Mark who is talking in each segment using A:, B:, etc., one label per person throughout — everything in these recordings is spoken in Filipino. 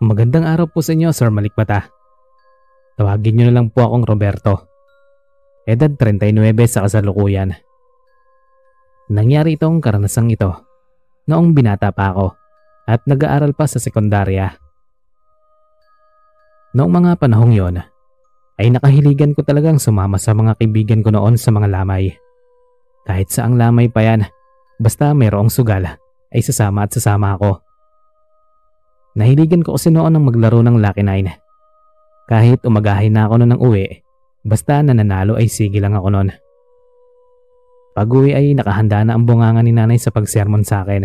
A: Magandang araw po sa inyo, Sir Malikmata. Tawagin niyo na lang po akong Roberto. Edad 39 sa kasalukuyan. Nangyari itong karanasang ito noong binata pa ako at nag-aaral pa sa sekundarya. Noong mga panahong yon, ay nakahiligan ko talagang sumama sa mga kaibigan ko noon sa mga lamay. Kahit saang lamay pa yan, basta mayroong sugal, ay sasama at sasama ako. Nahiligan ko kasi noon ng maglaro ng Lucky Nine. Kahit umagahin na ako noon ng uwi, basta nananalo ay sige lang ako noon. Pag uwi ay nakahanda na ang bunganga ni nanay sa pagsermon sa akin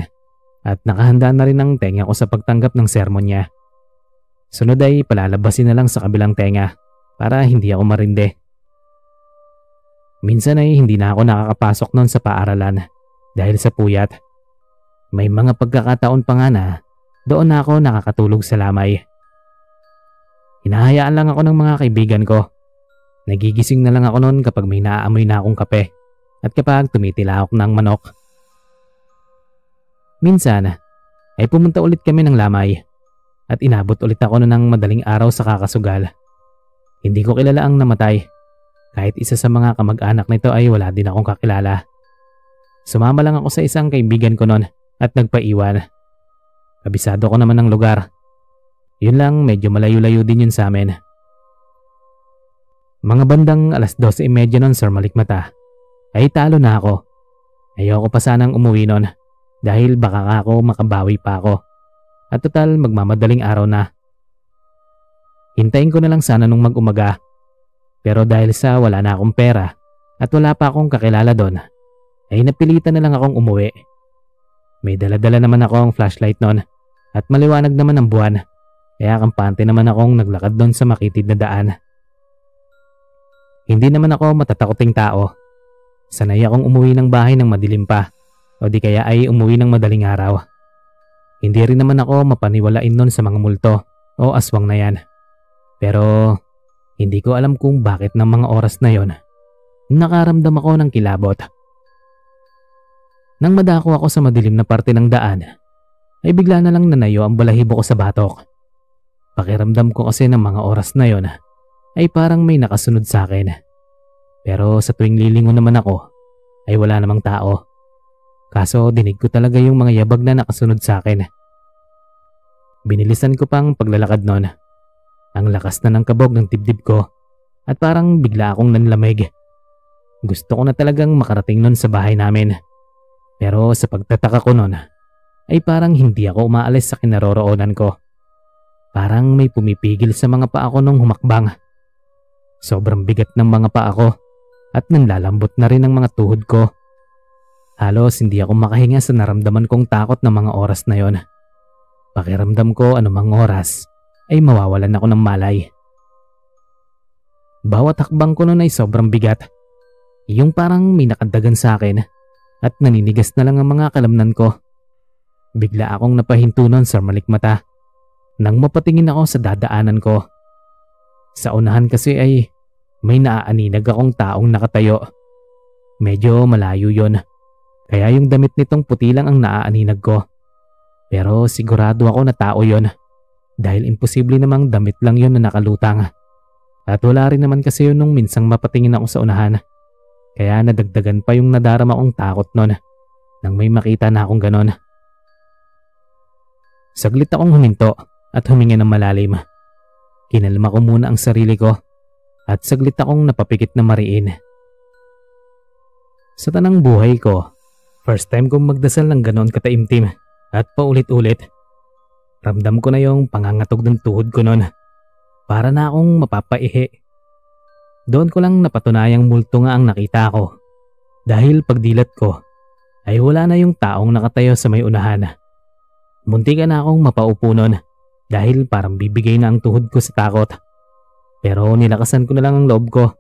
A: at nakahanda na rin ang tenga ko sa pagtanggap ng sermon niya. Sunod ay palalabasin na lang sa kabilang tenga para hindi ako marinde. Minsan ay hindi na ako nakakapasok noon sa paaralan dahil sa puyat. May mga pagkakataon pa nga na doon na ako nakakatulog sa lamay. Hinahayaan lang ako ng mga kaibigan ko. Nagigising na lang ako noon kapag may naaamoy na akong kape at kapag tumitilahok ng manok. Minsan ay pumunta ulit kami ng lamay at inabot ulit ako noon ng madaling araw sa kakasugal. Hindi ko kilala ang namatay. Kahit isa sa mga kamag-anak nito ay wala din akong kakilala. Sumama lang ako sa isang kaibigan ko noon at nagpaiwan. Kabisado ko naman ng lugar. Yun lang, medyo malayo-layo din yun sa amin. Mga bandang alas 12.30 nun, Sir Malikmata, ay talo na ako. Ayoko pa sanang umuwi nun dahil baka ako makabawi pa ako. At total, magmamadaling araw na. Hintayin ko na lang sana nung mag-umaga. Pero dahil sa wala na akong pera at wala pa akong kakilala doon, ay napilitan na lang akong umuwi. May daladala naman ako ang flashlight noon at maliwanag naman ang buwan. Kaya kampante naman akong naglakad doon sa makitid na daan. Hindi naman ako matatakoting tao. Sanay akong umuwi ng bahay ng madilim pa o di kaya ay umuwi ng madaling araw. Hindi rin naman ako mapaniwalain noon sa mga multo o aswang na yan. Pero hindi ko alam kung bakit ng mga oras na yon nakaramdam ako ng kilabot. Nang madako ako sa madilim na parte ng daan, ay bigla na lang nanayo ang balahibo ko sa batok. Pakiramdam ko kasi ng mga oras na yon ay parang may nakasunod sa akin. Pero sa tuwing lilingon naman ako ay wala namang tao. Kaso dinig ko talaga yung mga yabag na nakasunod sa akin. Binilisan ko pang paglalakad noon. Ang lakas na ng kabog ng dibdib ko at parang bigla akong nanlamig. Gusto ko na talagang makarating noon sa bahay namin. Pero sa pagtataka ko noon ay parang hindi ako umaalis sa kinaroroonan ko. Parang may pumipigil sa mga paa ko nung humakbang. Sobrang bigat ng mga paa ko at nanlalambot na rin ang mga tuhod ko. Halos hindi ako makahinga sa naramdaman kong takot ng mga oras na yon. Pakiramdam ko anumang oras ay mawawalan ako ng malay. Bawat hakbang ko noon ay sobrang bigat. Yung parang may nakadagan sa akin at naninigas na lang ang mga kalamnan ko. Bigla akong napahinto nun sa malikmata nang mapatingin ako sa dadaanan ko. Sa unahan kasi ay may naaaninag akong taong nakatayo. Medyo malayo yon. Kaya yung damit nitong puti lang ang naaaninag ko. Pero sigurado ako na tao yon. Dahil imposible namang damit lang yon na nakalutang. At wala rin naman kasi yun nung minsang mapatingin ako sa unahan. Kaya nadagdagan pa yung nadarama kong takot nun nang may makita na akong ganon. Saglit akong huminto at huminga ng malalim. Kinalma ko muna ang sarili ko at saglit akong napapikit na mariin. Sa tanang buhay ko, first time kong magdasal ng ganoon kataimtim at paulit-ulit. Ramdam ko na yung pangangatog ng tuhod ko noon. Para na akong mapapaihi. Doon ko lang napatunayang multo nga ang nakita ko. Dahil pagdilat ko, ay wala na yung taong nakatayo sa may unahan. Muntikan na akong mapaupo nun dahil parang bibigay na ang tuhod ko sa takot. Pero nilakasan ko na lang ang loob ko.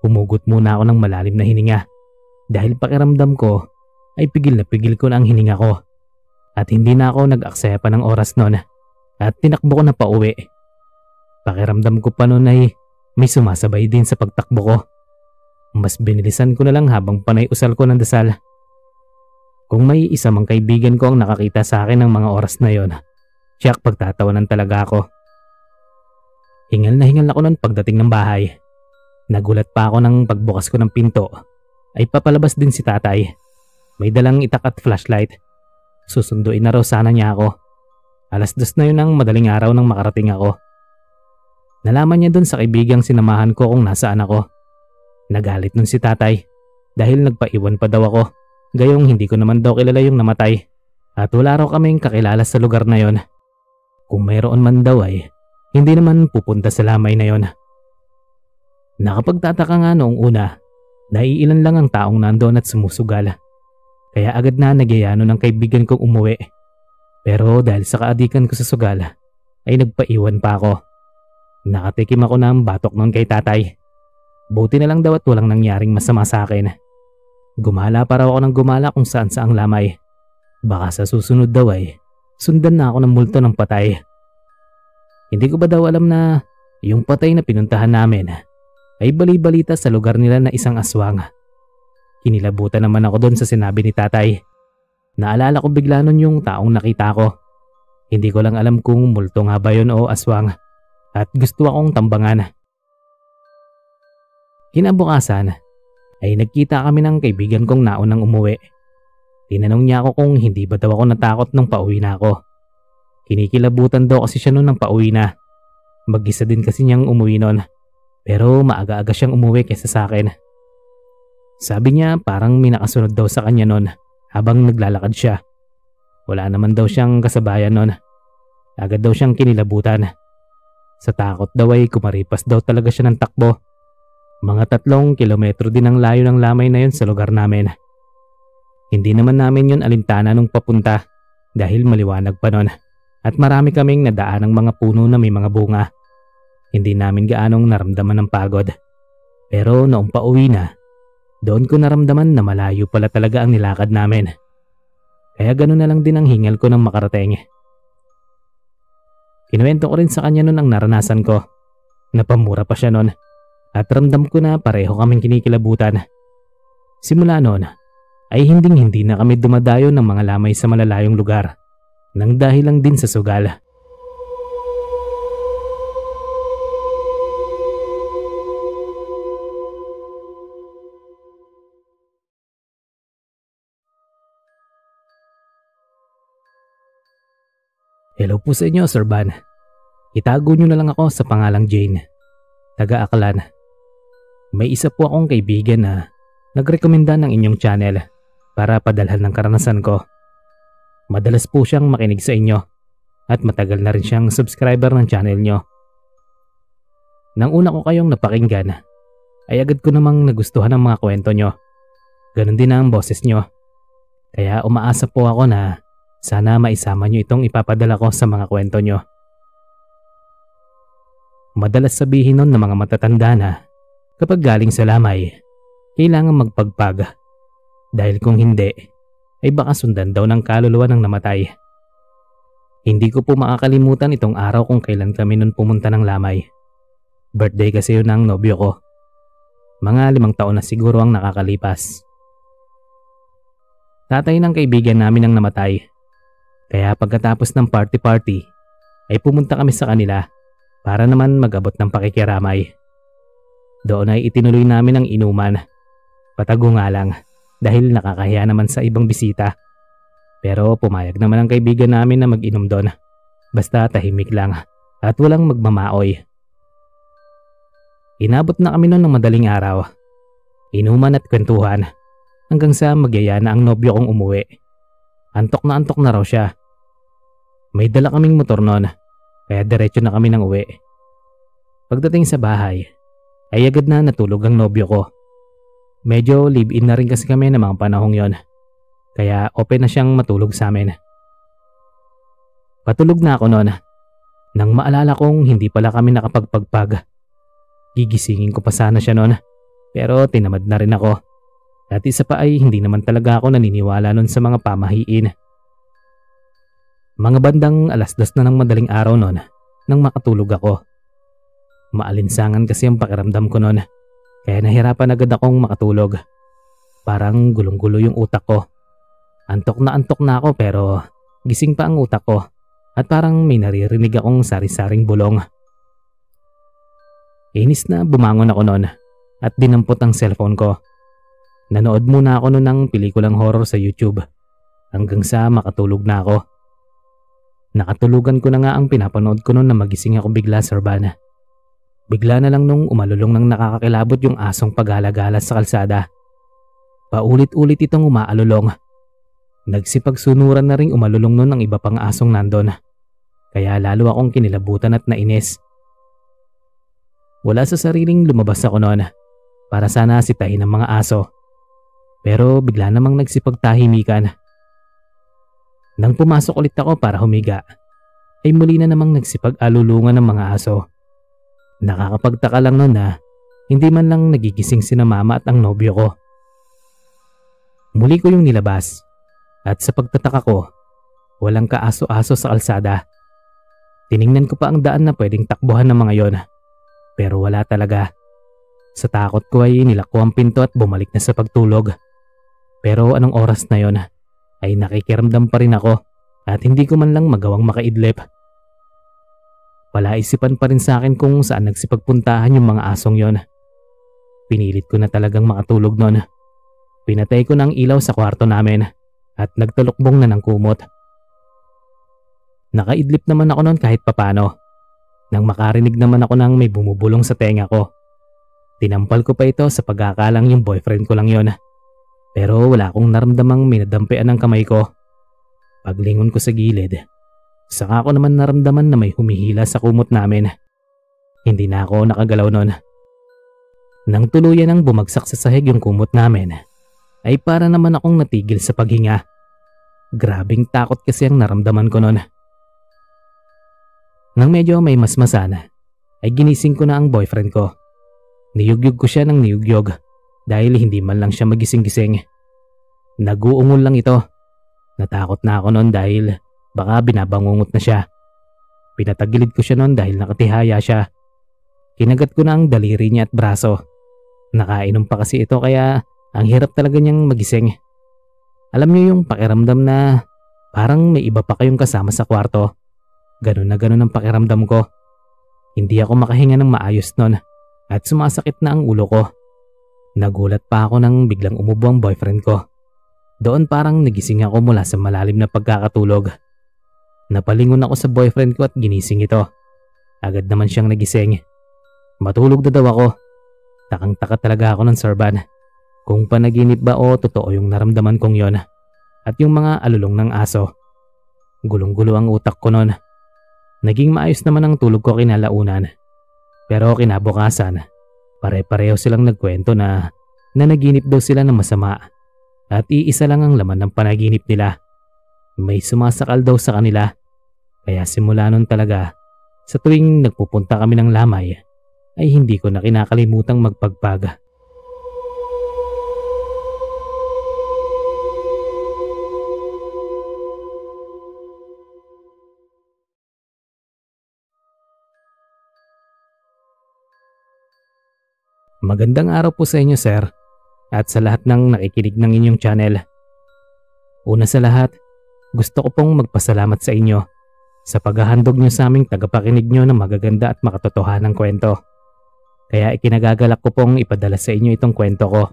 A: Humugot muna ako ng malalim na hininga dahil pakiramdam ko ay pigil na pigil ko na ang hininga ko. At hindi na ako nag-aksaya pa ng oras nun at tinakbo ko na pauwi. Pakiramdam ko pa nun ay may sumasabay din sa pagtakbo ko. Mas binilisan ko na lang habang panay usal ko ng dasal. Kung may isa mang kaibigan ko ang nakakita sa akin ng mga oras na yon, Siyak pagtatawanan talaga ako. Hingal na hingal ako noon pagdating ng bahay. Nagulat pa ako nang pagbukas ko ng pinto ay papalabas din si tatay. May dalang itak at flashlight. Susunduin na raw sana niya ako. Alas dos na yun ang madaling araw nang makarating ako. Nalaman niya dun sa kaibigang sinamahan ko kung nasaan ako. Nagalit nun si tatay dahil nagpaiwan pa daw ako. Gayong hindi ko naman daw kilala yung namatay. At wala raw kaming kakilala sa lugar na yon. Kung mayroon man daw ay hindi naman pupunta sa lamay na yon. Nakapagtataka nga noong una, naiilan lang ang taong nandoon at sumusugal. Kaya agad na nagyayano ng kaibigan kong umuwi. Pero dahil sa kaadikan ko sa sugal, ay nagpaiwan pa ako. Nakatikim ako ng batok noon kay tatay. Buti na lang daw at walang nangyaring masama sa akin. Gumala pa raw ako ng gumala kung saan saang lamay. Baka sa susunod daw ay sundan na ako ng multo ng patay. Hindi ko ba daw alam na yung patay na pinuntahan namin ay bali-balita sa lugar nila na isang aswang. Kinilabutan naman ako doon sa sinabi ni tatay. Naalala ko bigla nun yung taong nakita ko. Hindi ko lang alam kung multo nga ba yun o aswang at gusto akong tambangan. Kinabukasan ay nagkita kami ng kaibigan kong naunang umuwi. Tinanong niya ako kung hindi ba daw ako natakot nung pauwi na ako. Kinikilabutan daw kasi siya noon ng pauwi na. Mag-isa din kasi niyang umuwi noon. Pero maaga-aga siyang umuwi kaysa sa akin. Sabi niya parang may nakasunod daw sa kanya noon habang naglalakad siya. Wala naman daw siyang kasabayan noon. Agad daw siyang kinilabutan. Sa takot daw ay kumaripas daw talaga siya ng takbo. Mga tatlong kilometro din ang layo ng lamay na yun sa lugar namin. Hindi naman namin yun alintana nung papunta dahil maliwanag pa noon at marami kaming nadaan ng mga puno na may mga bunga. Hindi namin gaanong naramdaman ng pagod. Pero noong pauwi na, doon ko naramdaman na malayo pala talaga ang nilakad namin. Kaya ganoon na lang din ang hingal ko ng makarating. Kinuwento ko rin sa kanya noon ang naranasan ko. Napamura pa siya noon at ramdam ko na pareho kaming kinikilabutan. Simula noon ay hinding hindi na kami dumadayo ng mga lamay sa malalayong lugar nang dahil lang din sa sugal. Hello po sa inyo, Sir Van. Itago nyo na lang ako sa pangalang Jane. Taga Aklan. May isa po akong kaibigan na nagrekomenda ng inyong channel para padalhan ng karanasan ko. Madalas po siyang makinig sa inyo at matagal na rin siyang subscriber ng channel nyo. Nang una ko kayong napakinggan, ay agad ko namang nagustuhan ang mga kwento nyo. Ganon din ang boses nyo. Kaya umaasa po ako na sana maisama nyo itong ipapadala ko sa mga kwento nyo. Madalas sabihin nun ng mga matatanda na kapag galing sa lamay, kailangan magpagpag. Dahil kung hindi, ay baka sundan daw ng kaluluwa ng namatay. Hindi ko po makakalimutan itong araw kung kailan kami nun pumunta ng lamay. Birthday kasi yun ng nobyo ko. Mga limang taon na siguro ang nakakalipas. Tatay ng kaibigan namin ang namatay. Kaya pagkatapos ng party-party, ay pumunta kami sa kanila para naman mag-abot ng pakikiramay. Doon ay itinuloy namin ang inuman. Patago nga lang dahil nakakahiya naman sa ibang bisita. Pero pumayag naman ang kaibigan namin na mag-inom doon. Basta tahimik lang at walang magmamaoy. Inabot na kami noon ng madaling araw. Inuman at kwentuhan hanggang sa magyaya na ang nobyo kong umuwi. Antok na antok na raw siya. May dala kaming motor noon kaya diretso na kami ng uwi. Pagdating sa bahay, ay agad na natulog ang nobyo ko. Medyo live-in na rin kasi kami ng mga panahong yon. Kaya open na siyang matulog sa amin. Patulog na ako noon. Nang maalala kong hindi pala kami nakapagpagpag. Gigisingin ko pa sana siya noon. Pero tinamad na rin ako. At isa pa ay hindi naman talaga ako naniniwala noon sa mga pamahiin. Mga bandang alas dos na ng madaling araw noon nang makatulog ako. Maalinsangan kasi ang pakiramdam ko noon kaya nahirapan agad akong makatulog. Parang gulong-gulo yung utak ko. Antok na antok na ako pero gising pa ang utak ko at parang may naririnig akong sari-saring bulong. Inis na bumangon ako noon at dinampot ang cellphone ko. Nanood muna ako noon ng pelikulang horror sa YouTube hanggang sa makatulog na ako. Nakatulugan ko na nga ang pinapanood ko noon na magising ako bigla sa urbana. Bigla na lang nung umalulong ng nakakakilabot yung asong paghalagala sa kalsada. Paulit-ulit itong umaalulong. Nagsipagsunuran na rin umalulong noon ang iba pang asong nandon. Kaya lalo akong kinilabutan at nainis. Wala sa sariling lumabas ako noon para sana sitahin ng mga aso. Pero bigla namang nagsipagtahimikan. Nang pumasok ulit ako para humiga, ay muli na namang nagsipag-alulungan ng mga aso. Nakakapagtaka lang noon na hindi man lang nagigising si na mama at ang nobyo ko. Muli ko yung nilabas at sa pagtataka ko, walang kaaso-aso sa kalsada. Tiningnan ko pa ang daan na pwedeng takbuhan ng mga yon. Pero wala talaga. Sa takot ko ay nilako ang pinto at bumalik na sa pagtulog. Pero anong oras na yon ay nakikiramdam pa rin ako at hindi ko man lang magawang makaidlip. Palaisipan pa rin sa akin kung saan nagsipagpuntahan yung mga asong yon. Pinilit ko na talagang makatulog noon. Pinatay ko ng ilaw sa kwarto namin at nagtalukbong na ng kumot. Nakaidlip naman ako noon kahit papano. Nang makarinig naman ako ng may bumubulong sa tenga ko. Tinampal ko pa ito sa pagkakalang yung boyfriend ko lang yon. Pero wala akong naramdamang minadampian ng kamay ko. Paglingon ko sa gilid, Saka ko naman naramdaman na may humihila sa kumot namin. Hindi na ako nakagalaw noon. Nang tuluyan ang bumagsak sa sahig yung kumot namin, ay para naman akong natigil sa paghinga. Grabing takot kasi ang naramdaman ko noon. Nang medyo may masmasana, ay ginising ko na ang boyfriend ko. Niyugyog ko siya ng niyugyog dahil hindi man lang siya magising-gising. Naguungol lang ito. Natakot na ako noon dahil Baka binabangungot na siya. Pinatagilid ko siya noon dahil nakatihaya siya. Kinagat ko na ang daliri niya at braso. Nakainom pa kasi ito kaya ang hirap talaga niyang magising. Alam niyo yung pakiramdam na parang may iba pa kayong kasama sa kwarto. Ganun na ganun ang pakiramdam ko. Hindi ako makahinga ng maayos noon at sumasakit na ang ulo ko. Nagulat pa ako nang biglang umubo ang boyfriend ko. Doon parang nagising ako mula sa malalim na pagkakatulog. Napalingon ako sa boyfriend ko at ginising ito. Agad naman siyang nagising. Matulog na daw ako. Takang-taka talaga ako ng sarban. Kung panaginip ba o totoo yung naramdaman kong yon. At yung mga alulong ng aso. Gulong-gulo ang utak ko noon. Naging maayos naman ang tulog ko kinalaunan. Pero kinabukasan, pare-pareho silang nagkwento na nanaginip daw sila ng masama at iisa lang ang laman ng panaginip nila. May sumasakal daw sa kanila kaya simula nun talaga, sa tuwing nagpupunta kami ng lamay, ay hindi ko na kinakalimutang magpagpag. Magandang araw po sa inyo sir at sa lahat ng nakikinig ng inyong channel. Una sa lahat, gusto ko pong magpasalamat sa inyo sa paghahandog niyo sa aming tagapakinig niyo ng magaganda at makatotohanang kwento. Kaya ikinagagalak ko pong ipadala sa inyo itong kwento ko.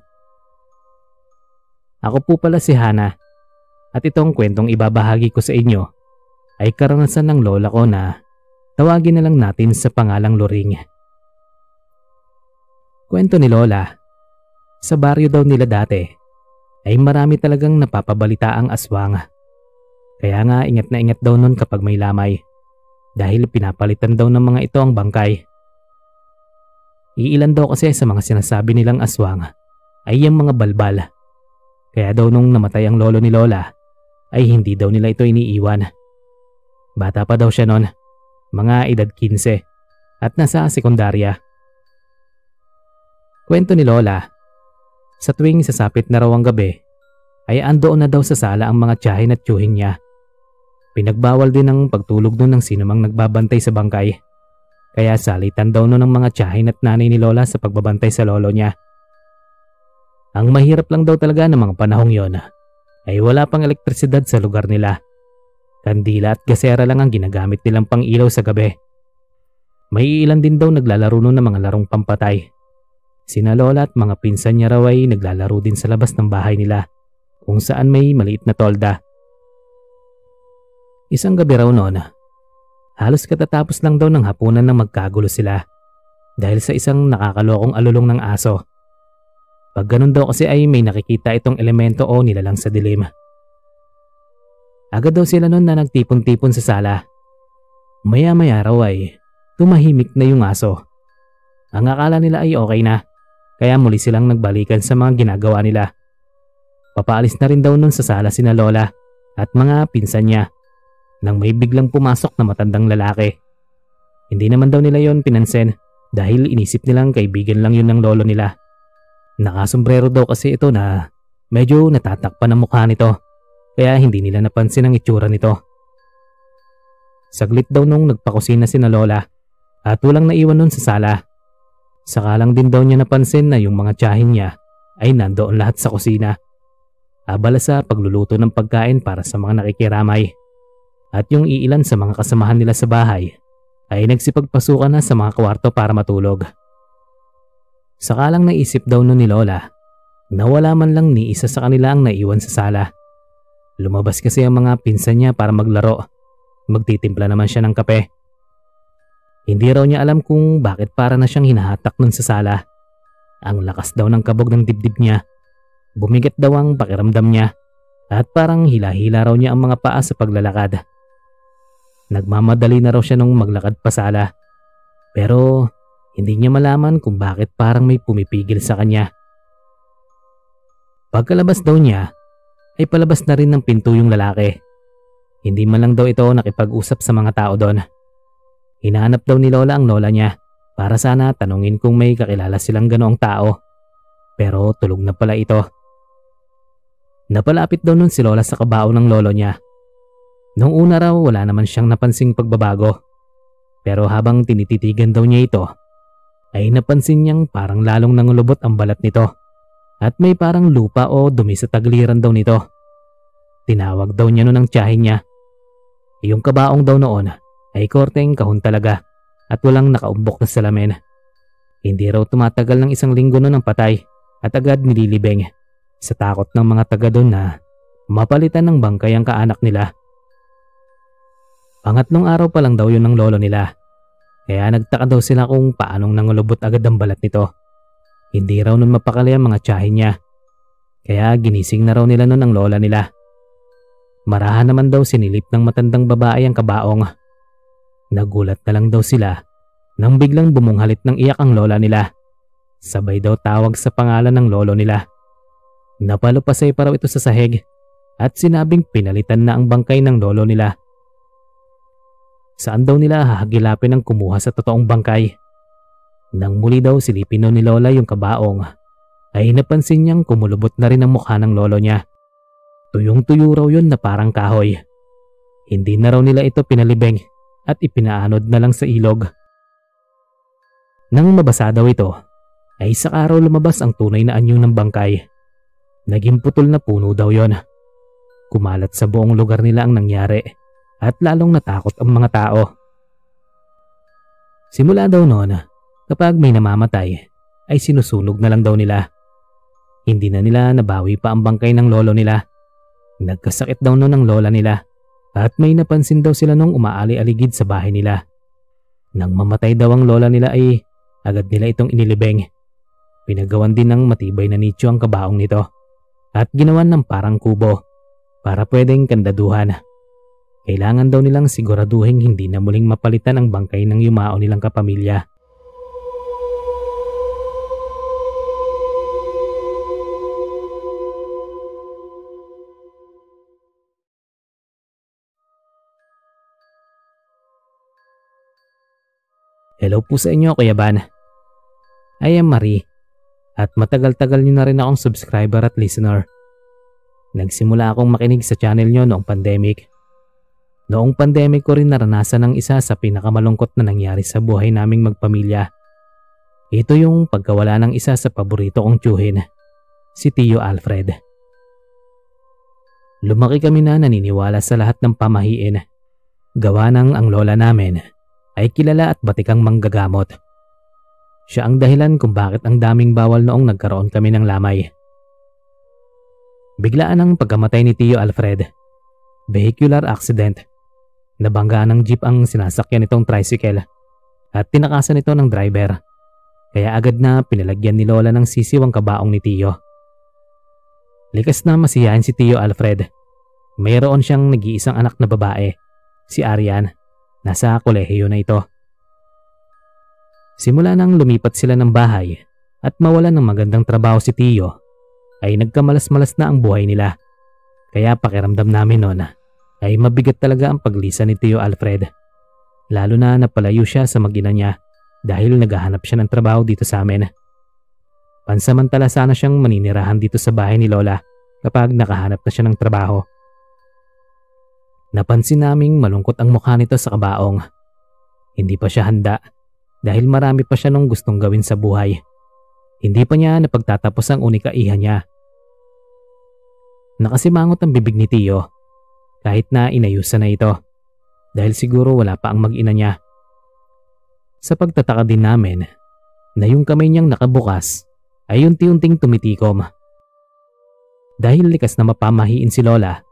A: Ako po pala si Hana at itong kwentong ibabahagi ko sa inyo ay karanasan ng lola ko na tawagin na lang natin sa pangalang Loring. Kwento ni Lola, sa baryo daw nila dati ay marami talagang napapabalita ang aswang kaya nga ingat na ingat daw nun kapag may lamay. Dahil pinapalitan daw ng mga ito ang bangkay. Iilan daw kasi sa mga sinasabi nilang aswang ay yung mga balbal. Kaya daw nung namatay ang lolo ni Lola ay hindi daw nila ito iniiwan. Bata pa daw siya noon, mga edad 15 at nasa sekundarya. Kwento ni Lola, sa tuwing sasapit na raw ang gabi ay andoon na daw sa sala ang mga tiyahin at tiyuhin niya Pinagbawal din ang pagtulog nun ng sinumang nagbabantay sa bangkay. Kaya salitan daw nun ng mga tiyahin at nanay ni Lola sa pagbabantay sa lolo niya. Ang mahirap lang daw talaga ng mga panahong yon ay wala pang elektrisidad sa lugar nila. Kandila at gasera lang ang ginagamit nilang pang ilaw sa gabi. May ilan din daw naglalaro nun ng mga larong pampatay. Sina Lola at mga pinsan niya raw ay naglalaro din sa labas ng bahay nila kung saan may maliit na tolda. Isang gabi raw noon, halos katatapos lang daw ng hapunan nang magkagulo sila dahil sa isang nakakalokong alulong ng aso. Pag ganun daw kasi ay may nakikita itong elemento o nilalang sa dilim. Agad daw sila noon na nagtipon-tipon sa sala. Maya-maya raw ay tumahimik na yung aso. Ang akala nila ay okay na, kaya muli silang nagbalikan sa mga ginagawa nila. Papaalis na rin daw nun sa sala sina Lola at mga pinsan niya nang may biglang pumasok na matandang lalaki. Hindi naman daw nila yon pinansin dahil inisip nilang kaibigan lang yun ng lolo nila. Nakasombrero daw kasi ito na medyo natatakpan ang mukha nito kaya hindi nila napansin ang itsura nito. Saglit daw nung nagpakusina si na Lola at walang naiwan nun sa sala. Saka lang din daw niya napansin na yung mga tiyahin niya ay nandoon lahat sa kusina. Abala sa pagluluto ng pagkain para sa mga nakikiramay. At yung iilan sa mga kasamahan nila sa bahay ay nagsipagpasukan na sa mga kwarto para matulog. Saka lang naisip daw nun ni Lola na wala man lang ni isa sa kanila ang naiwan sa sala. Lumabas kasi ang mga pinsan niya para maglaro. Magtitimpla naman siya ng kape. Hindi raw niya alam kung bakit para na siyang hinahatak nun sa sala. Ang lakas daw ng kabog ng dibdib niya. Bumigat daw ang pakiramdam niya at parang hila-hila raw niya ang mga paa sa paglalakad. Nagmamadali na raw siya nung maglakad pa sala. Pero hindi niya malaman kung bakit parang may pumipigil sa kanya. Pagkalabas daw niya, ay palabas na rin ng pinto yung lalaki. Hindi man lang daw ito nakipag-usap sa mga tao doon. Hinahanap daw ni Lola ang lola niya para sana tanungin kung may kakilala silang ganoong tao. Pero tulog na pala ito. Napalapit daw nun si Lola sa kabao ng lolo niya. Noong una raw wala naman siyang napansing pagbabago. Pero habang tinititigan daw niya ito, ay napansin niyang parang lalong nangulubot ang balat nito at may parang lupa o dumi sa tagliran daw nito. Tinawag daw niya noon ang tiyahin niya. Yung kabaong daw noon ay korteng kahon talaga at walang nakaumbok na salamin. Hindi raw tumatagal ng isang linggo noon ang patay at agad nililibeng sa takot ng mga taga doon na mapalitan ng bangkay ang kaanak nila. Pangatlong araw pa lang daw yun ng lolo nila. Kaya nagtaka daw sila kung paanong nangulubot agad ang balat nito. Hindi raw nun mapakali ang mga tiyahin niya. Kaya ginising na raw nila nun ang lola nila. Marahan naman daw sinilip ng matandang babae ang kabaong. Nagulat na lang daw sila nang biglang bumunghalit ng iyak ang lola nila. Sabay daw tawag sa pangalan ng lolo nila. Napalupasay pa raw ito sa sahig at sinabing pinalitan na ang bangkay ng lolo nila. Saan daw nila hahagilapin ang kumuha sa totoong bangkay? Nang muli daw silipin ni Lola yung kabaong, ay napansin niyang kumulubot na rin ang mukha ng lolo niya. Tuyong-tuyo raw yun na parang kahoy. Hindi na raw nila ito pinalibeng at ipinaanod na lang sa ilog. Nang mabasa daw ito, ay sa araw lumabas ang tunay na anyong ng bangkay. Naging putol na puno daw yon. Kumalat sa buong lugar nila ang nangyari at lalong natakot ang mga tao. Simula daw noon, Kapag may namamatay, ay sinusunog na lang daw nila. Hindi na nila nabawi pa ang bangkay ng lolo nila. Nagkasakit daw noon ang lola nila at may napansin daw sila nung umaali-aligid sa bahay nila. Nang mamatay daw ang lola nila ay agad nila itong inilibeng. Pinagawan din ng matibay na nicho ang kabaong nito at ginawan ng parang kubo para pwedeng kandaduhan. Kailangan daw nilang siguraduhin hindi na muling mapalitan ang bangkay ng yumao nilang kapamilya. Hello po sa inyo Kuya Ban. I am Marie at matagal-tagal niyo na rin akong subscriber at listener. Nagsimula akong makinig sa channel niyo noong pandemic. Noong pandemic ko rin naranasan ang isa sa pinakamalungkot na nangyari sa buhay naming magpamilya. Ito yung pagkawala ng isa sa paborito kong tiyuhin, si Tio Alfred. Lumaki kami na naniniwala sa lahat ng pamahiin. Gawa ng ang lola namin ay kilala at batikang manggagamot. Siya ang dahilan kung bakit ang daming bawal noong nagkaroon kami ng lamay. Biglaan ang pagkamatay ni Tio Alfred. Vehicular accident. Nabangga ng jeep ang sinasakyan nitong tricycle at tinakasan ito ng driver. Kaya agad na pinalagyan ni Lola ng sisiw ang kabaong ni Tio. Likas na masiyahin si Tio Alfred. Mayroon siyang nag-iisang anak na babae, si Arian. Nasa kolehiyo na ito. Simula nang lumipat sila ng bahay at mawalan ng magandang trabaho si Tio, ay nagkamalas-malas na ang buhay nila. Kaya pakiramdam namin noon ay mabigat talaga ang paglisa ni Tio Alfred. Lalo na napalayo siya sa magina niya dahil naghahanap siya ng trabaho dito sa amin. Pansamantala sana siyang maninirahan dito sa bahay ni Lola kapag nakahanap na siya ng trabaho. Napansin naming malungkot ang mukha nito sa kabaong. Hindi pa siya handa dahil marami pa siya nung gustong gawin sa buhay. Hindi pa niya napagtatapos ang unika iha niya. Nakasimangot ang bibig ni Tio kahit na inayusan na ito dahil siguro wala pa ang mag-ina niya. Sa pagtataka din namin na yung kamay niyang nakabukas ay unti-unting tumitikom. Dahil likas na mapamahiin si Lola,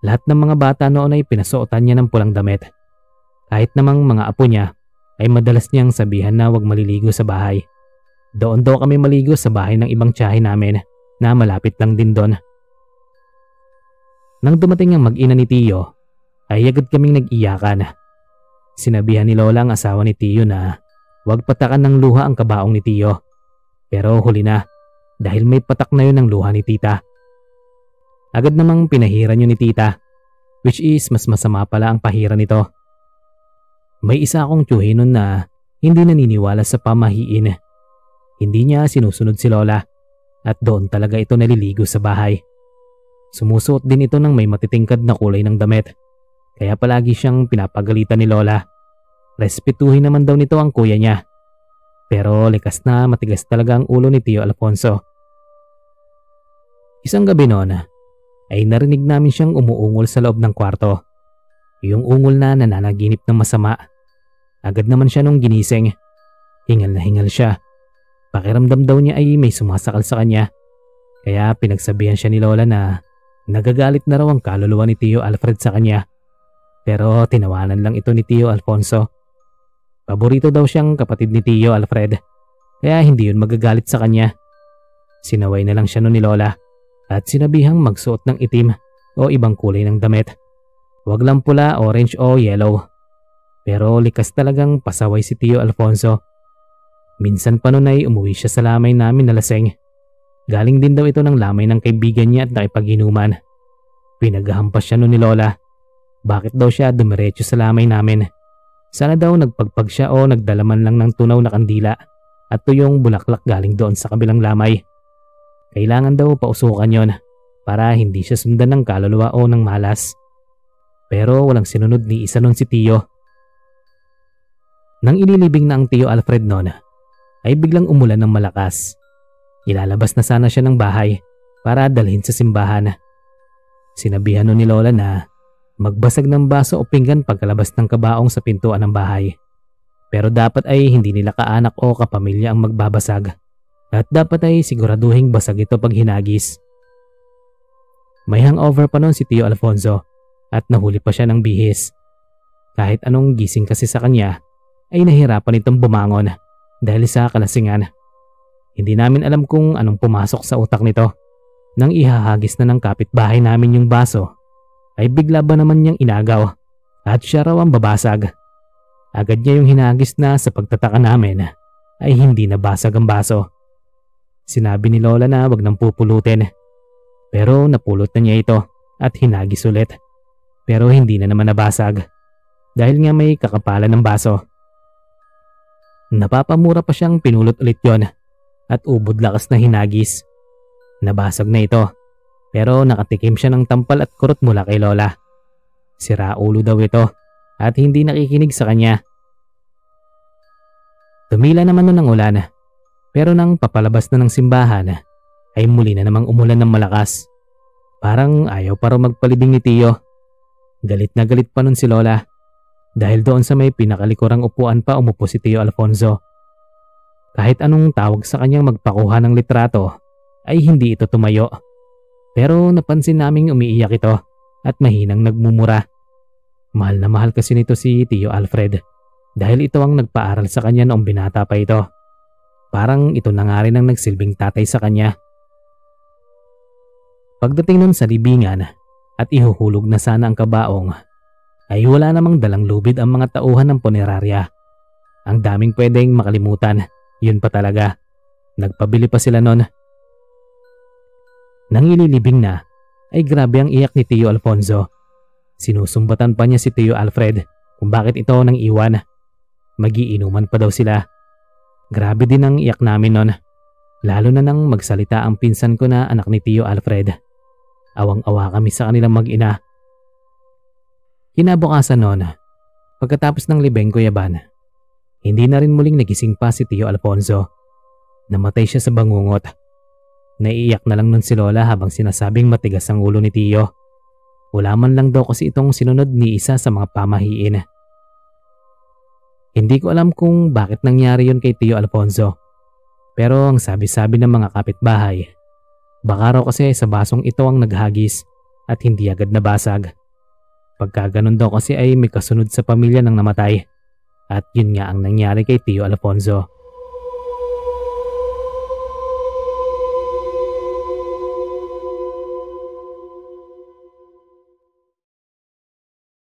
A: lahat ng mga bata noon ay pinasuotan niya ng pulang damit. Kahit namang mga apo niya ay madalas niyang sabihan na huwag maliligo sa bahay. Doon daw kami maligo sa bahay ng ibang tiyahe namin na malapit lang din doon. Nang dumating ang mag-ina ni Tiyo, ay agad kaming nag-iyakan. Sinabihan ni Lola ang asawa ni Tiyo na huwag patakan ng luha ang kabaong ni Tiyo. Pero huli na dahil may patak na yun ang luha ni Tita. Agad namang pinahiran yun ni Tita which is mas masama pala ang pahiran nito. May isa akong tiyuhin nun na hindi naniniwala sa pamahiin hindi niya sinusunod si Lola at doon talaga ito naliligo sa bahay. Sumusuot din ito ng may matitingkad na kulay ng damit. Kaya palagi siyang pinapagalitan ni Lola. Respetuhin naman daw nito ang kuya niya. Pero likas na matigas talaga ang ulo ni Tio Alfonso. Isang gabi noon ay narinig namin siyang umuungol sa loob ng kwarto. Yung ungol na nananaginip ng masama. Agad naman siya nung ginising. Hingal na hingal siya Pakiramdam daw niya ay may sumasakal sa kanya. Kaya pinagsabihan siya ni Lola na nagagalit na raw ang kaluluwa ni Tio Alfred sa kanya. Pero tinawanan lang ito ni Tio Alfonso. Paborito daw siyang kapatid ni Tio Alfred. Kaya hindi yun magagalit sa kanya. Sinaway na lang siya nun ni Lola at sinabihang magsuot ng itim o ibang kulay ng damit. Huwag lang pula, orange o yellow. Pero likas talagang pasaway si Tio Alfonso Minsan pa noon ay umuwi siya sa lamay namin na laseng. Galing din daw ito ng lamay ng kaibigan niya at nakipag-inuman. Pinaghahampas siya noon ni Lola. Bakit daw siya dumiretso sa lamay namin? Sana daw nagpagpag siya o nagdalaman lang ng tunaw na kandila at tuyong bulaklak galing doon sa kabilang lamay. Kailangan daw pausukan yon para hindi siya sundan ng kaluluwa o ng malas. Pero walang sinunod ni isa nun si Tio. Nang inilibing na ang Tio Alfred noon, ay biglang umulan ng malakas. Ilalabas na sana siya ng bahay para dalhin sa simbahan. Sinabihan ni Lola na magbasag ng baso o pinggan pagkalabas ng kabaong sa pintuan ng bahay. Pero dapat ay hindi nila kaanak o kapamilya ang magbabasag at dapat ay siguraduhing basag ito pag hinagis. May hangover pa noon si Tio Alfonso at nahuli pa siya ng bihis. Kahit anong gising kasi sa kanya ay nahirapan itong bumangon dahil sa kalasingan. Hindi namin alam kung anong pumasok sa utak nito. Nang ihahagis na ng kapitbahay namin yung baso, ay bigla ba naman niyang inagaw at siya raw ang babasag. Agad niya yung hinagis na sa pagtataka namin ay hindi nabasag ang baso. Sinabi ni Lola na wag nang pupulutin. Pero napulot na niya ito at hinagis ulit. Pero hindi na naman nabasag dahil nga may kakapalan ng baso. Napapamura pa siyang pinulot ulit yon at ubod lakas na hinagis. Nabasag na ito pero nakatikim siya ng tampal at kurot mula kay Lola. Sira ulo daw ito at hindi nakikinig sa kanya. Tumila naman nun ng ulan pero nang papalabas na ng simbahan ay muli na namang umulan ng malakas. Parang ayaw pa magpalibing ni Tio. Galit na galit pa nun si Lola. Dahil doon sa may pinakalikurang upuan pa umupo si Tio Alfonso. Kahit anong tawag sa kanyang magpakuha ng litrato, ay hindi ito tumayo. Pero napansin naming umiiyak ito at mahinang nagmumura. Mahal na mahal kasi nito si Tio Alfred dahil ito ang nagpaaral sa kanya noong binata pa ito. Parang ito na nga rin ang nagsilbing tatay sa kanya. Pagdating nun sa libingan at ihuhulog na sana ang kabaong, ay wala namang dalang lubid ang mga tauhan ng punerarya. Ang daming pwedeng makalimutan, yun pa talaga. Nagpabili pa sila nun. Nang ililibing na, ay grabe ang iyak ni Tio Alfonso. Sinusumbatan pa niya si Tio Alfred kung bakit ito nang iwan. Magiinuman pa daw sila. Grabe din ang iyak namin nun. Lalo na nang magsalita ang pinsan ko na anak ni Tio Alfred. Awang-awa kami sa kanilang mag-ina. Kinabukasan noon, pagkatapos ng libeng kuyaban, hindi na rin muling nagising pa si Tio Alfonso. Namatay siya sa bangungot. Naiiyak na lang nun si Lola habang sinasabing matigas ang ulo ni Tio. Wala man lang daw kasi itong sinunod ni isa sa mga pamahiin. Hindi ko alam kung bakit nangyari yon kay Tio Alfonso. Pero ang sabi-sabi ng mga kapitbahay, Baka raw kasi sa basong ito ang naghagis at hindi agad nabasag. Pagka ganun daw kasi ay may kasunod sa pamilya ng namatay. At yun nga ang nangyari kay Tio Alfonso.